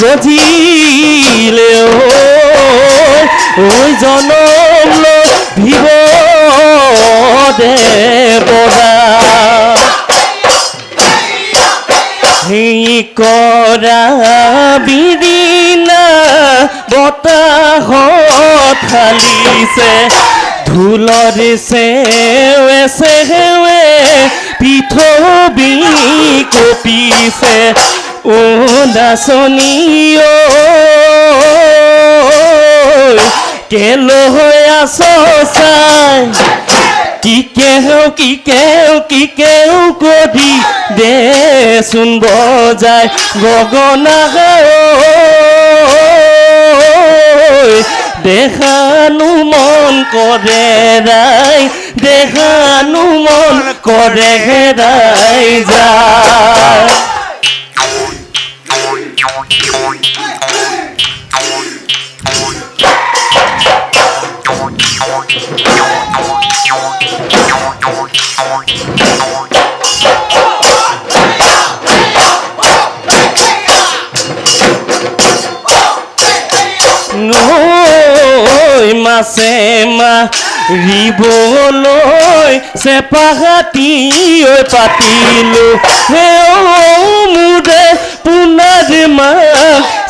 গজিলে ঐ জনম ভিব দে পৰা সেই কৰা বিৰিনা বতাহত হালিছে। ঢোলৰ চেৱে চেৱে পৃথৱী কপিছে। ও ঐ কেলৈ আছ চাই। কি কেও কি কেও কি কেও কবি দেচোন বজাই গগনা দেখানো মন কৰে ৰাই দেখানো মন কৰে ৰাই যায়। নৈ মাছে মাৰিবলৈ চেপাহাতি ঐ পাতিলো। হে মোৰে পুনৰ মা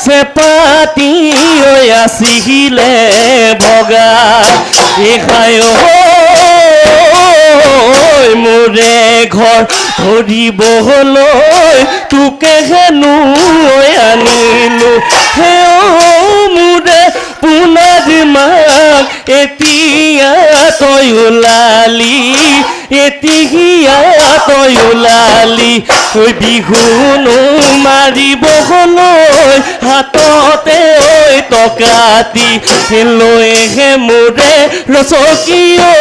চেপাতি ঐ আছিলে ভগা। এখাই মোরে মোৰে ঘৰ ধৰিবলৈ তোকে হেনো আনিলো। হে মোরে পুনার মাক এতিয়া তই ওলালি তই ওলালি বিহুনো মাৰিবলৈ হাততে ঐ টকাতি লৈহে মোৰে ৰচকী ঐ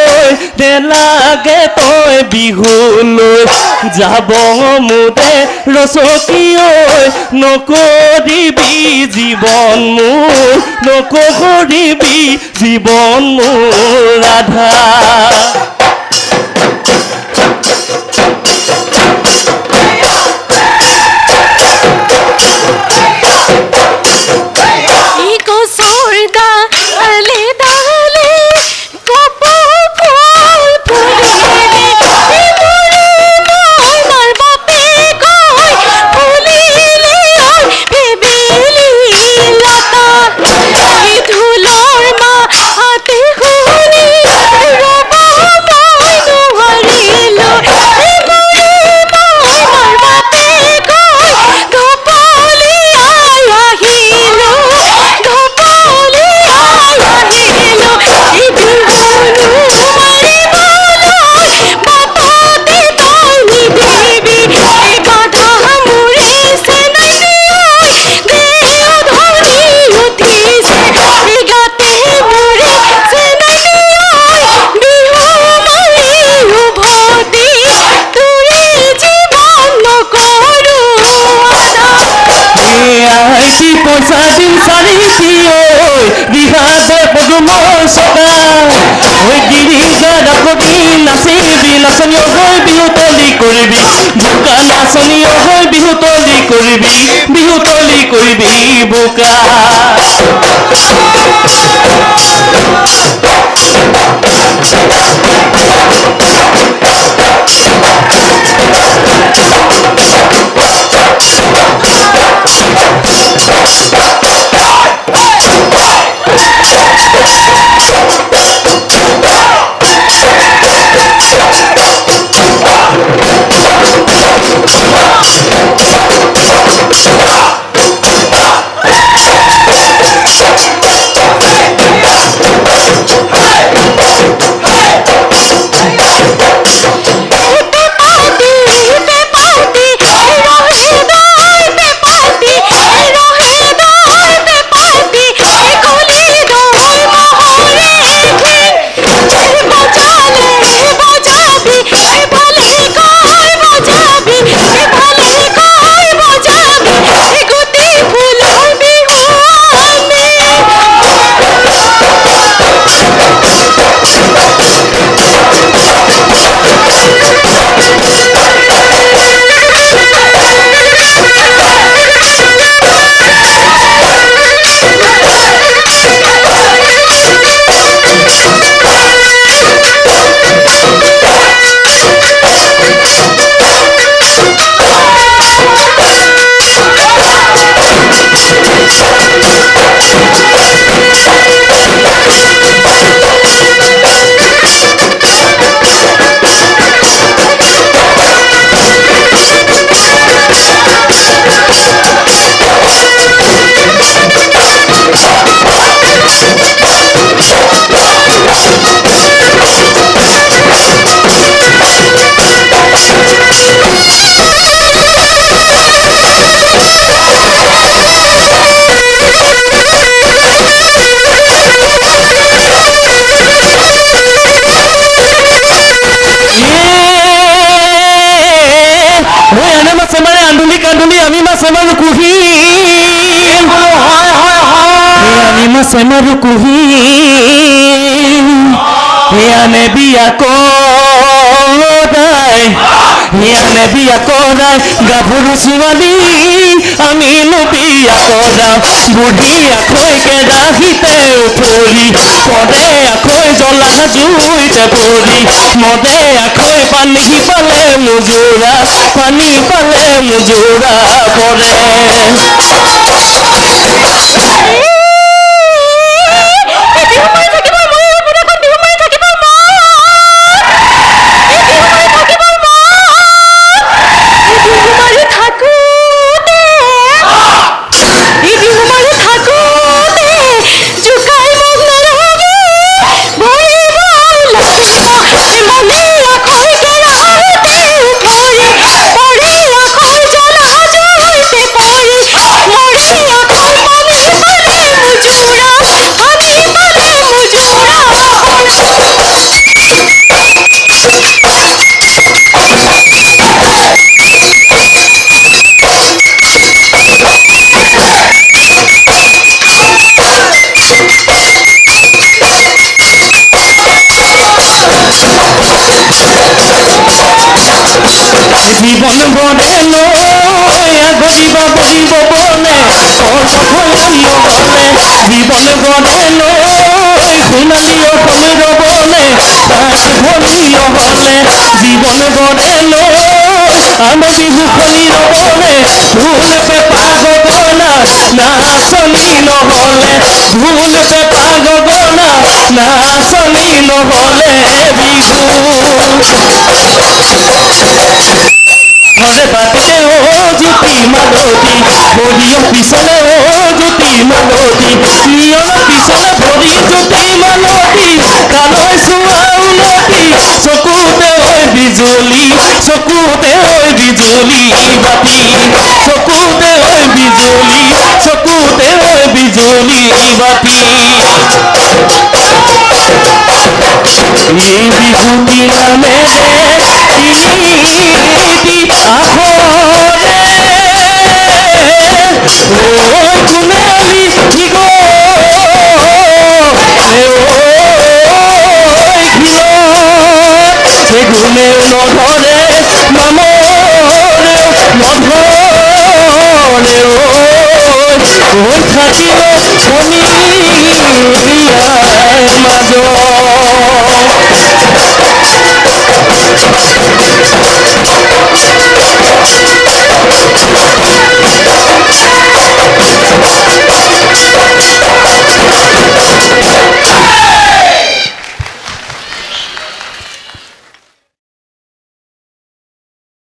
নেলাগে তই বিহুলৈ যাব মোৰে ৰচকী ঐ নকৰিবি জীৱন মোৰ নকৰিবি জীৱন মোৰ ৰাধা Curibibuca Música আনি মাছে মাৰু কুহি আনে বিয়া কৰাই আনে বিয়া কৰাই গাভৰু ছোৱালী আমিনো বিয়া কৰাওঁ বুঢ়ী আখৈ কেৰাহীতে উঠলি পদে আখৈ জ্বলা জুইতে পৰি মদে আখৈ পানী পালে মুজোৰা পানী পালে মুজোৰা পৰে জীবন বনে আগরিব বহিব বনে, জীবন বনে সোণালী অসমের বনে তাক ভলিও হলে জীবন বনে বিহু খলির বনে ভুল পেপা গগনা নাচনি নহলে ভুল পেপা গগনা নাচনি নহলে বিহু ভরিও পিছনে ও জ্যোতি মালতী নিয়ন পিছনে ভরি জ্যোতি মালতী কালৈ চোৱা উলটি চকুতে ঐ বিজুলি, চকুতে ঐ বিজুলি বাতি, চকুতে ঐ বিজুলি, চকুতে ঐ বিজুলি বাতি। এই বিভূতি নামে তিনিটি আখৰে